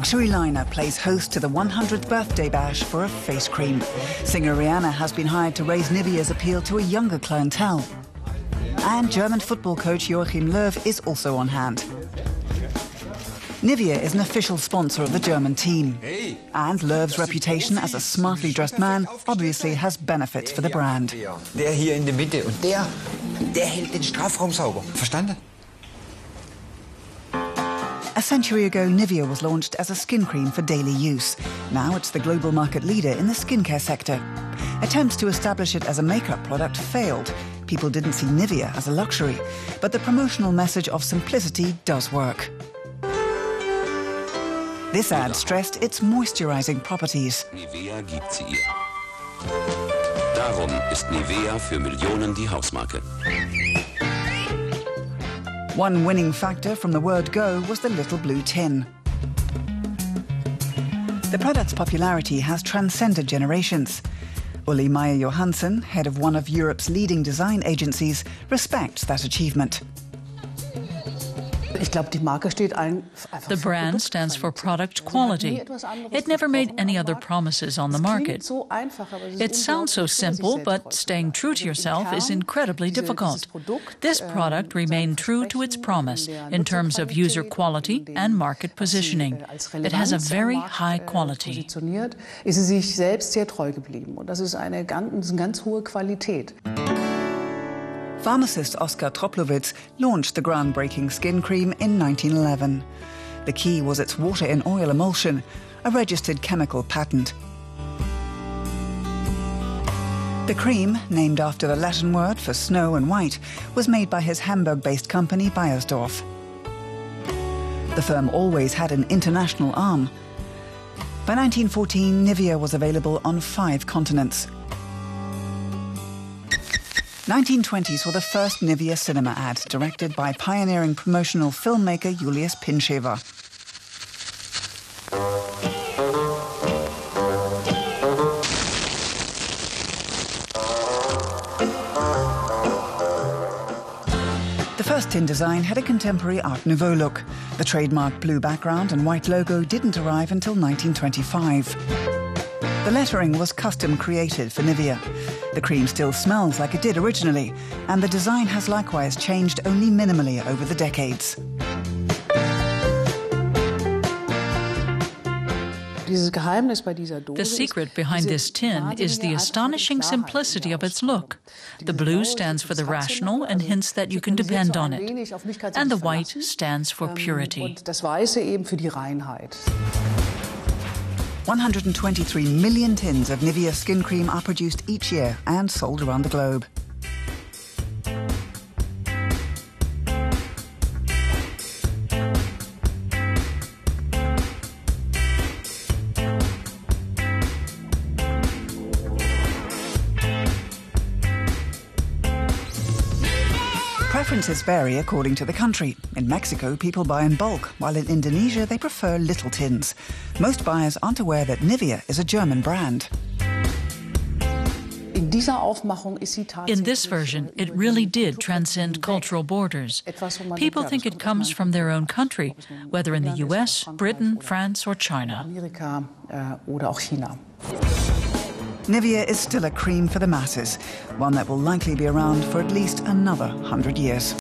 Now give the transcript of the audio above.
luxury liner plays host to the 100th birthday bash for a face cream. Singer Rihanna has been hired to raise Nivea's appeal to a younger clientele. And German football coach Joachim Löw is also on hand. Nivea is an official sponsor of the German team. And Löw's reputation as a smartly dressed man obviously has benefits for the brand. Der hier in der Mitte und der, der hält den Strafraum sauber. Verstanden? A century ago, Nivea was launched as a skin cream for daily use. Now it's the global market leader in the skincare sector. Attempts to establish it as a makeup product failed. People didn't see Nivea as a luxury. But the promotional message of simplicity does work. This ad stressed its moisturizing properties. Nivea gibt sie ihr. Darum ist Nivea für Millionen die Hausmarke. One winning factor from the word go was the little blue tin. The product's popularity has transcended generations. Uli Mayer-Johanssen, head of one of Europe's leading design agencies, respects that achievement. The brand stands for product quality. It never made any other promises on the market. It sounds so simple, but staying true to yourself is incredibly difficult. This product remained true to its promise in terms of user quality and market positioning. It has a very high quality. ist sie sich selbst sehr treu geblieben. Und das ist eine ganz, ganz hohe Qualität. Pharmacist Oskar Troplowitz launched the groundbreaking skin cream in 1911. The key was its water in oil emulsion, a registered chemical patent. The cream, named after the Latin word for snow and white, was made by his Hamburg based company Beiersdorf. The firm always had an international arm. By 1914, Nivea was available on five continents. 1920 were the first Nivea cinema ad, directed by pioneering promotional filmmaker Julius Pinschewer. The first tin design had a contemporary Art Nouveau look. The trademark blue background and white logo didn't arrive until 1925. The lettering was custom created for Nivea. The cream still smells like it did originally, and the design has likewise changed only minimally over the decades. The secret behind this tin is the astonishing simplicity of its look. The blue stands for the rational and hints that you can depend on it. And the white stands for purity. 123 million tins of Nivea skin cream are produced each year and sold around the globe. Preferences vary according to the country. In Mexico, people buy in bulk, while in Indonesia, they prefer little tins. Most buyers aren't aware that Nivea is a German brand. In this version, it really did transcend cultural borders. People think it comes from their own country, whether in the US, Britain, France, or China. Nivea is still a cream for the masses, one that will likely be around for at least another hundred years.